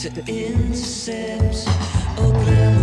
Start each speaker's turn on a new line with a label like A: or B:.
A: to intercept. Open